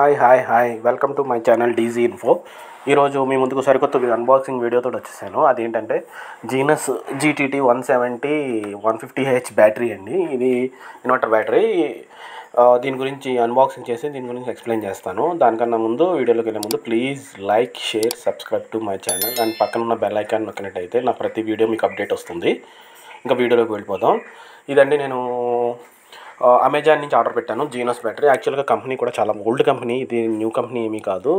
Hi hi hi. Welcome to my channel DG info ఈరోజు మీ ముందుకు సరికొత్త అన్బాక్సింగ్ వీడియోతో వచ్చేసాను. అదేంటంటే Genus GTT one seventy one fifty H battery అండి. ఇది ఇన్వర్టర్ బ్యాటరీ దీని గురించి అన్బాక్సింగ్ చేసి దీని గురించి ఎక్స్ప్లెయిన్ చేస్తాను. దానికన్నా ముందు వీడియోలోకి వెళ్ళే ముందు please like share subscribe to my channel and పక్కన ఉన్న బెల్ ఐకాన్ నొక్కినట్టయితే నా ప్రతి వీడియో మీకు అప్డేట్ వస్తుంది. ఇంకా వీడియోలోకి వెళ్ళిపోదాం. ఇదండి నేను అమెజాన్ నుంచి ఆర్డర్ పెట్టాను జీనస్ బ్యాటరీ యాక్చువల్గా కంపెనీ కూడా చాలా ఓల్డ్ కంపెనీ ఇది న్యూ కంపెనీ ఏమీ కాదు.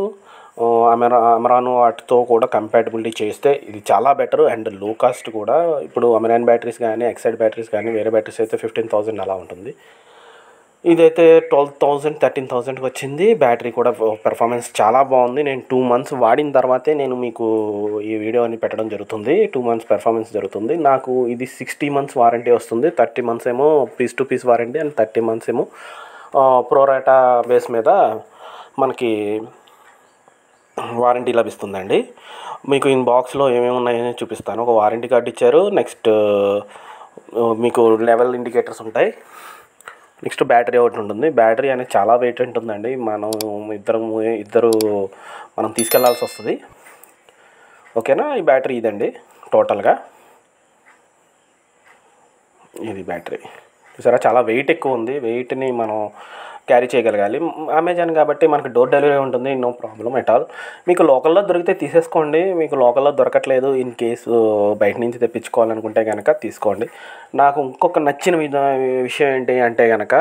అమెరా అమెరాను వాటితో కూడా కంపాటబిలిటీ చేస్తే ఇది చాలా బెటర్ అండ్లో కాస్ట్ కూడా. ఇప్పుడు అమెరాన్ బ్యాటరీస్ కానీ ఎక్సైడ్ బ్యాటరీస్ కానీ వేరే బ్యాటరీస్ అయితే ఫిఫ్టీన్ థౌజండ్ అలా ఉంటుంది. ఇదైతే ట్వెల్వ్ థౌజండ్ థర్టీన్ థౌజండ్కి వచ్చింది. బ్యాటరీ కూడా పెర్ఫార్మెన్స్ చాలా బాగుంది. నేను టూ మంత్స్ వాడిన తర్వాతే నేను మీకు ఈ వీడియోని పెట్టడం జరుగుతుంది. టూ మంత్స్ పెర్ఫార్మెన్స్ జరుగుతుంది. నాకు ఇది సిక్స్టీ మంత్స్ వారంటీ వస్తుంది. థర్టీ మంత్స్ ఏమో piece to piece warranty and thirty months ఏమో ప్రోరాటా బేస్ మీద మనకి వారంటీ లభిస్తుందండి. మీకు ఇన్ బాక్స్లో ఏమేమి ఉన్నాయని చూపిస్తాను. ఒక వారంటీ కార్డు ఇచ్చారు. నెక్స్ట్ మీకు లెవెల్ ఇండికేటర్స్ ఉంటాయి. నెక్స్ట్ బ్యాటరీ ఒకటి ఉంటుంది. బ్యాటరీ అనేది చాలా వెయిట్ ఉంటుందండి. మనం ఇద్దరు ఇద్దరు మనం తీసుకెళ్ళాల్సి వస్తుంది. ఓకేనా? ఈ బ్యాటరీ ఇదండి. టోటల్గా ఇది బ్యాటరీ. చూసారా? చాలా వెయిట్ ఎక్కువ ఉంది. వెయిట్ని మనం క్యారీ చేయగలగాలి. అమెజాన్ కాబట్టి మనకు డోర్ డెలివరీ ఉంటుంది నో ప్రాబ్లం ఎట్ ఆల్ మీకు లోకల్లో దొరికితే తీసేసుకోండి. మీకు లోకల్లో దొరకట్లేదు ఇన్ కేసు బయట నుంచి తెప్పించుకోవాలనుకుంటే కనుక తీసుకోండి. నాకు ఇంకొక నచ్చిన విషయం ఏంటి అంటే కనుక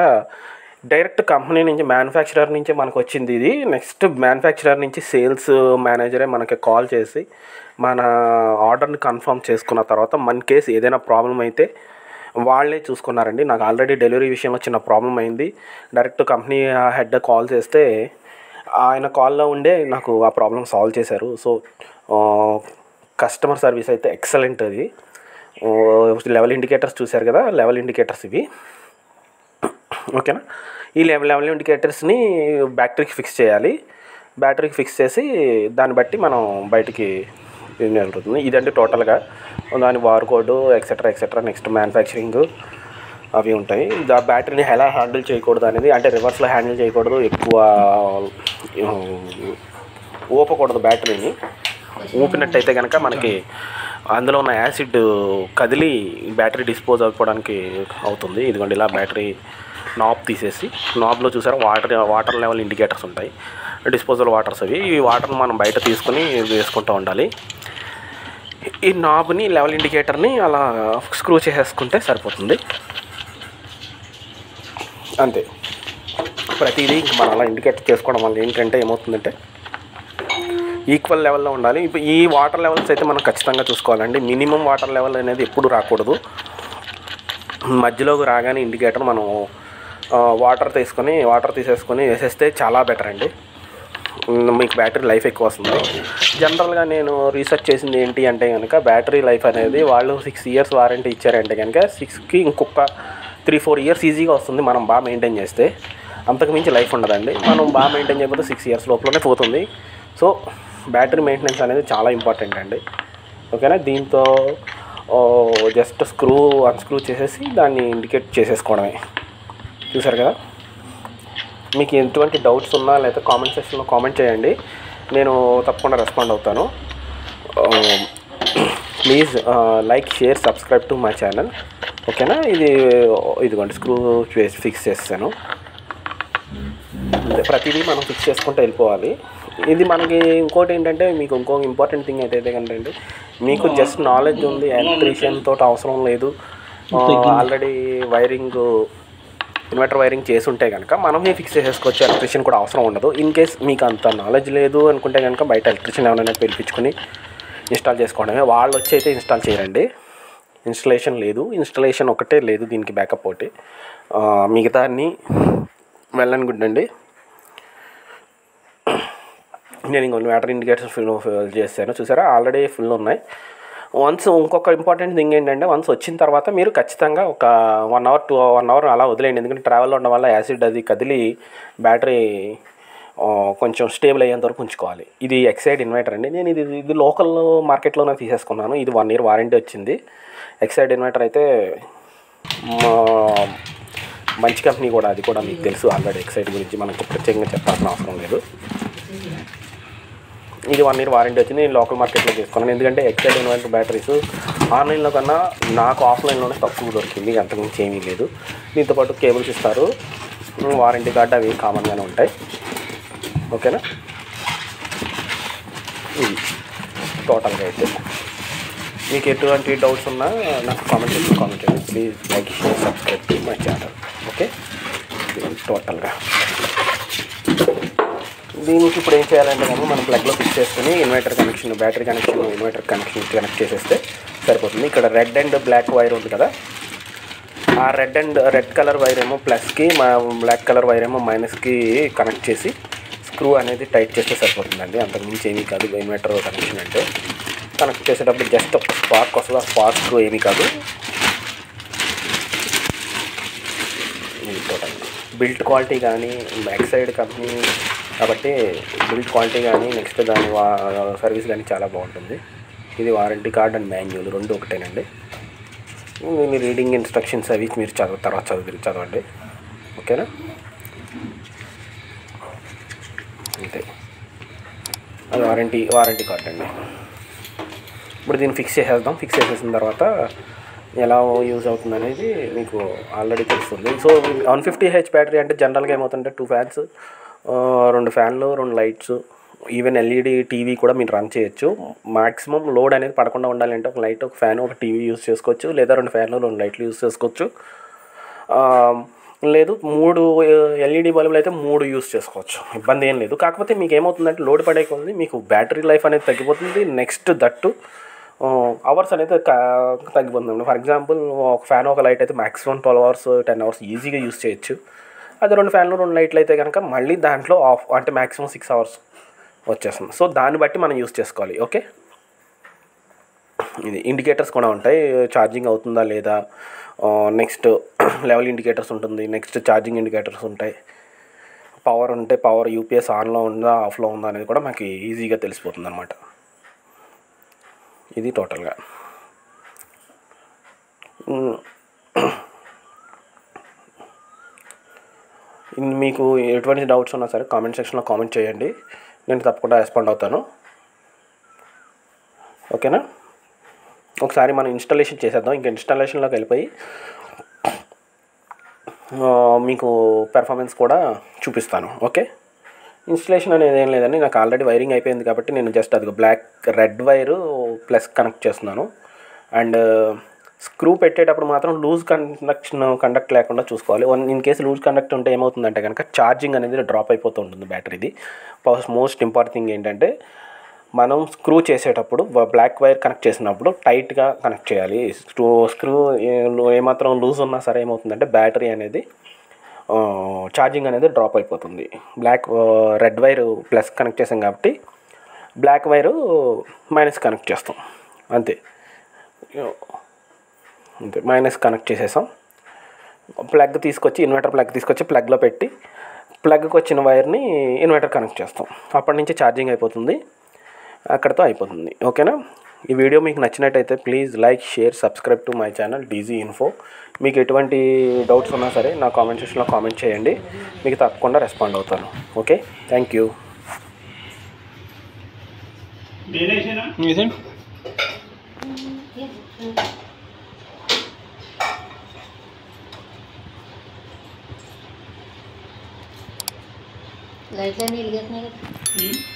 డైరెక్ట్ కంపెనీ నుంచి మ్యానుఫ్యాక్చరర్ నుంచి మనకు వచ్చింది ఇది. నెక్స్ట్ మ్యానుఫ్యాక్చరర్ నుంచి సేల్స్ మేనేజరే మనకి కాల్ చేసి మన ఆర్డర్ని కన్ఫర్మ్ చేసుకున్న తర్వాత మన కేసు ఏదైనా ప్రాబ్లం అయితే వాళ్ళే చూసుకున్నారండి. నాకు ఆల్రెడీ డెలివరీ విషయంలో చిన్న ప్రాబ్లం అయింది. డైరెక్ట్ కంపెనీ హెడ్ కాల్ చేస్తే ఆయన కాల్లో ఉండే నాకు ఆ ప్రాబ్లం సాల్వ్ చేశారు. సో కస్టమర్ సర్వీస్ అయితే ఎక్సలెంట్ అది. లెవెల్ ఇండికేటర్స్ చూశారు కదా లెవెల్ ఇండికేటర్స్ ఇవి. ఓకేనా ఈ లెవెల్ లెవెల్ ఇండికేటర్స్ని బ్యాటరీకి ఫిక్స్ చేయాలి. బ్యాటరీకి ఫిక్స్ చేసి దాన్ని బట్టి మనం బయటికి ఏం జరుగుతుంది ఇదంటే టోటల్గా. దాని bar code etcetera etcetera next manufacturing అవి ఉంటాయి. ఆ బ్యాటరీని ఎలా హ్యాండిల్ చేయకూడదు అనేది అంటే రివర్స్లో హ్యాండిల్ చేయకూడదు ఎక్కువ ఊపకూడదు బ్యాటరీని. ఊపినట్టయితే కనుక మనకి అందులో ఉన్న యాసిడ్ కదిలి బ్యాటరీ డిస్పోజ్ అయిపోవడానికి అవుతుంది. ఇదిగోండి ఇలా బ్యాటరీ నాబ్ తీసేసి నాబ్లో చూసారా? వాటర్ వాటర్ లెవెల్ ఇండికేటర్స్ ఉంటాయి. డిస్పోజల్ వాటర్స్ అవి. ఈ వాటర్ని మనం బయట తీసుకొని వేసుకుంటూ ఉండాలి. ఈ నాబ్ని లెవెల్ ఇండికేటర్ని అలా స్క్రూ చేసేసుకుంటే సరిపోతుంది. అంతే. ప్రతిదీ ఇంక మనం అలా ఇండికేటర్ చేసుకోవడం వల్ల ఏంటంటే ఏమవుతుందంటే ఈక్వల్ లెవెల్లో ఉండాలి. ఇప్పుడు ఈ వాటర్ లెవెల్స్ అయితే మనం ఖచ్చితంగా చూసుకోవాలండి. మినిమం వాటర్ లెవెల్ అనేది ఎప్పుడు రాకూడదు. మధ్యలోకి రాగానే ఇండికేటర్ మనం వాటర్ తీసుకొని వాటర్ తీసేసుకొని వేసేస్తే చాలా బెటర్ అండి. మీకు బ్యాటరీ లైఫ్ ఎక్కువ వస్తుంది. జనరల్గా నేను రీసెర్చ్ చేసింది ఏంటి అంటే కనుక బ్యాటరీ లైఫ్ అనేది వాళ్ళు సిక్స్ ఇయర్స్ వారంటీ ఇచ్చారంటే కనుక సిక్స్కి ఇంకొక త్రీ ఫోర్ ఇయర్స్ ఈజీగా వస్తుంది మనం బాగా మెయింటైన్ చేస్తే. అంతకు మించి లైఫ్ ఉండదండి. మనం బాగా మెయింటైన్ చేయకపోతే సిక్స్ ఇయర్స్ లోపలనే పోతుంది. సో బ్యాటరీ మెయింటెనెన్స్ అనేది చాలా ఇంపార్టెంట్ అండి. ఓకేనా? దీంతో జస్ట్ స్క్రూ అన్స్క్రూ చేసేసి దాన్ని ఇండికేట్ చేసేసుకోవడమే. చూసారు కదా? మీకు ఎటువంటి డౌట్స్ ఉన్నా లేదా కామెంట్ సెక్షన్లో కామెంట్ చేయండి. నేను తప్పకుండా రెస్పాండ్ అవుతాను. Please like share subscribe to my channel ఓకేనా ఇది ఇదిగోండి స్క్రూ ఫిక్స్ చేస్తాను ప్రతిదీ మనం ఫిక్స్ చేసుకుంటూ వెళ్ళిపోవాలి. ఇది మనకి ఇంకోటి ఏంటంటే మీకు ఇంకో ఇంపార్టెంట్ థింగ్ అయితే ఏంటంటే మీకు జస్ట్ నాలెడ్జ్ ఉంది ఎలక్ట్రీషియన్ తోటి అవసరం లేదు. ఆల్రెడీ వైరింగ్ ఇన్వర్టర్ వైరింగ్ చేసి ఉంటే కనుక మనమే ఫిక్స్ చేసేసుకోవచ్చు ఎలక్ట్రిషియన్ కూడా అవసరం ఉండదు. ఇన్ కేస్ మీకు అంత నాలెడ్జ్ లేదు అనుకుంటే కనుక బయట ఎలక్ట్రిషియన్ ఏమైనా పిలిపించుకుని ఇన్స్టాల్ చేసుకోవడమే. వాళ్ళు వచ్చి అయితే ఇన్స్టాల్ చేయరండి. ఇన్స్టలేషన్ లేదు. ఇన్స్టలేషన్ ఒకటే లేదు దీనికి బ్యాకప్ ఒకటి. మిగతా అన్ని వెళ్ళని గుడ్ అండి. నేను ఇంకొన్ని వాటర్ ఇండికేటర్స్ ఫిల్ ఫిల్ చేశాను. చూసారా? ఆల్రెడీ ఫుల్ ఉన్నాయి. వన్స్ ఇంకొక ఇంపార్టెంట్ థింగ్ ఏంటంటే వన్స్ వచ్చిన తర్వాత మీరు ఖచ్చితంగా ఒక one hour two one hour అలా వదిలేయండి. ఎందుకంటే ట్రావెల్లో ఉండడం వల్ల యాసిడ్ అది కదిలి బ్యాటరీ కొంచెం స్టేబుల్ అయ్యేంత వరకు ఉంచుకోవాలి. ఇది ఎక్సైడ్ ఇన్వర్టర్ అండి. నేను ఇది ఇది లోకల్ మార్కెట్లోనే తీసేసుకున్నాను. ఇది వన్ ఇయర్ వారంటీ వచ్చింది. ఎక్సైడ్ ఇన్వర్టర్ అయితే మా మంచి కంపెనీ కూడా అది కూడా మీకు తెలుసు ఆల్రెడీ. ఎక్సైడ్ గురించి మనకు ప్రత్యేకంగా చెప్పాల్సిన అవసరం లేదు. ఇది వన్ ఇయర్ వారంటీ వచ్చి నేను లోకల్ మార్కెట్లో తీసుకున్నాను ఎందుకంటే ఎక్సైడ్ ఇన్వర్టర్ బ్యాటరీస్ ఆన్లైన్లో కన్నా నాకు ఆఫ్లైన్లోనే తక్కువ దొరికింది అంతకుమించి ఏమీ లేదు. దీంతో పాటు కేబుల్స్ ఇస్తారు. వారంటీ కార్డ్ అవి కామన్గానే ఉంటాయి. ఓకేనా ఇది టోటల్గా అయితే మీకు ఎటువంటి డౌట్స్ ఉన్నా నాకు కామెంట్ చేసి కామెంట్ చేయండి. Please like share subscribe to my channel okay టోటల్గా దీనికి ఇప్పుడు ఏం చేయాలంటే కనుక మనం ప్లగ్లో ఫిక్స్ చేసుకుని inverter connection battery connection inverter connection connect చేసేస్తే సరిపోతుంది. ఇక్కడ రెడ్ అండ్ బ్లాక్ వైర్ ఉంది కదా. ఆ red and red colour wire ఏమో ప్లస్కి మా బ్లాక్ కలర్ వైర్ ఏమో మైనస్కి కనెక్ట్ చేసి స్క్రూ అనేది టైట్ చేస్తే సరిపోతుందండి. అంతకుమించి ఏమీ కాదు. ఇన్వర్టర్ కనెక్షన్ అంటే కనెక్ట్ చేసేటప్పుడు జస్ట్ ఒక స్పార్క్ వస్తుంది. ఆ స్పార్క్ స్క్రూ ఏమీ కాదు. బిల్ట్ క్వాలిటీ కానీ బ్యాక్ సైడ్ కంపెనీ కాబట్టి బిల్డ్ క్వాలిటీ కానీ నెక్స్ట్ దాని సర్వీస్ కానీ చాలా బాగుంటుంది. ఇది వారంటీ కార్డ్ అండ్ మాన్యువల్ రెండు ఒకటేనండి. మీ రీడింగ్ ఇన్స్ట్రక్షన్స్ అవి మీరు చదవ తర్వాత చదువు చదవండి. ఓకేనా? అంతే. అది వారంటీ వారంటీ కార్డ్ అండి. ఇప్పుడు దీన్ని ఫిక్స్ చేసేద్దాం. ఫిక్స్ చేసేసిన తర్వాత ఎలా యూజ్ అవుతుంది అనేది మీకు ఆల్రెడీ తెలుస్తుంది. So one fifty H battery అంటే జనరల్గా ఏమవుతుంటే టూ ఫ్యాన్స్ రెండు ఫ్యాన్లు రెండు లైట్స్ ఈవెన్ ఎల్ఈడి టీవీ కూడా మీరు రన్ చేయొచ్చు. మాక్సిమం లోడ్ అనేది పడకుండా ఉండాలంటే ఒక లైట్ ఒక ఫ్యాన్ ఒక టీవీ యూస్ చేసుకోవచ్చు. లేదా రెండు ఫ్యాన్లు రెండు లైట్లు యూస్ చేసుకోవచ్చు. లేదు మూడు ఎల్ఈడి బల్బులు అయితే మూడు యూస్ చేసుకోవచ్చు. ఇబ్బంది ఏం లేదు. కాకపోతే మీకు ఏమవుతుందంటే లోడ్ పడే కొద్ది మీకు బ్యాటరీ లైఫ్ అనేది తగ్గిపోతుంది. నెక్స్ట్ దట్టు అవర్స్ అనేది తగ్గిపోతుంది. ఫర్ ఎగ్జాంపుల్ ఒక ఫ్యాన్ ఒక లైట్ అయితే maximum twelve hours ten hours ఈజీగా యూస్ చేయొచ్చు. అది రెండు ఫ్యాన్లు రెండు లైట్లు అయితే కనుక మళ్ళీ దాంట్లో ఆఫ్ అంటే మ్యాక్సిమం సిక్స్ అవర్స్ వచ్చేస్తుంది. సో దాన్ని బట్టి మనం యూస్ చేసుకోవాలి ఓకే? ఇది ఇండికేటర్స్ కూడా ఉంటాయి. ఛార్జింగ్ అవుతుందా లేదా? నెక్స్ట్ లెవెల్ ఇండికేటర్స్ ఉంటుంది. నెక్స్ట్ ఛార్జింగ్ ఇండికేటర్స్ ఉంటాయి. పవర్ ఉంటే పవర్ యూపీఎస్ ఆన్లో ఉందా ఆఫ్లో ఉందా అనేది కూడా మనకి ఈజీగా తెలిసిపోతుంది అనమాట ఇది టోటల్గా ఉమ్. ఇన్ మీకు ఎటువంటి డౌట్స్ ఉన్నా సరే కామెంట్ సెక్షన్లో కామెంట్ చేయండి. నేను తప్పకుండా రెస్పాండ్ అవుతాను. ఓకేనా? ఒకసారి మనం ఇన్స్టాలేషన్ చేసేద్దాం. ఇంకా ఇన్స్టాలేషన్లోకి వెళ్ళిపోయి మీకు పెర్ఫార్మెన్స్ కూడా చూపిస్తాను. ఓకే? ఇన్స్టలేషన్ అనేది ఏం లేదండి. నాకు ఆల్రెడీ వైరింగ్ అయిపోయింది కాబట్టి నేను జస్ట్ అది black red wire plus connect చేస్తున్నాను. అండ్ స్క్రూ పెట్టేటప్పుడు మాత్రం లూజ్ కండక్షన్ కండక్ట్ లేకుండా చూసుకోవాలి. One in case loose conduct ఉంటే ఏమవుతుందంటే కనుక ఛార్జింగ్ అనేది డ్రాప్ అయిపోతూ ఉంటుంది బ్యాటరీది మోస్ట్ ఇంపార్టెంట్ థింగ్ ఏంటంటే మనం స్క్రూ చేసేటప్పుడు బ్లాక్ వైర్ కనెక్ట్ చేసినప్పుడు టైట్గా కనెక్ట్ చేయాలి. స్క్రూ స్క్రూ ఏమాత్రం లూజ్ ఉన్నా సరే ఏమవుతుందంటే బ్యాటరీ అనేది ఛార్జింగ్ అనేది డ్రాప్ అయిపోతుంది. Black red wire plus connect చేసాం కాబట్టి బ్లాక్ వైరు మైనస్ కనెక్ట్ చేస్తాం. అంతే. అంతే మైనస్ కనెక్ట్ చేసేసాం. ప్లగ్ తీసుకొచ్చి ఇన్వర్టర్ ప్లగ్ తీసుకొచ్చి ప్లగ్లో పెట్టి ప్లగ్కి వచ్చిన వైర్ని ఇన్వర్టర్ కనెక్ట్ చేస్తాం. అప్పటి నుంచి ఛార్జింగ్ అయిపోతుంది. అక్కడితో అయిపోతుంది. ఓకేనా ఈ వీడియో మీకు నచ్చినట్టయితే please like share subscribe to my channel DG Info మీకు ఎటువంటి డౌట్స్ ఉన్నా సరే నా కామెంట్ సెక్షన్లో కామెంట్ చేయండి. మీకు తప్పకుండా రెస్పాండ్ అవుతాను. ఓకే థ్యాంక్ యూ లైట్లన్నీ వెలిగేస్తున్నాయి కదా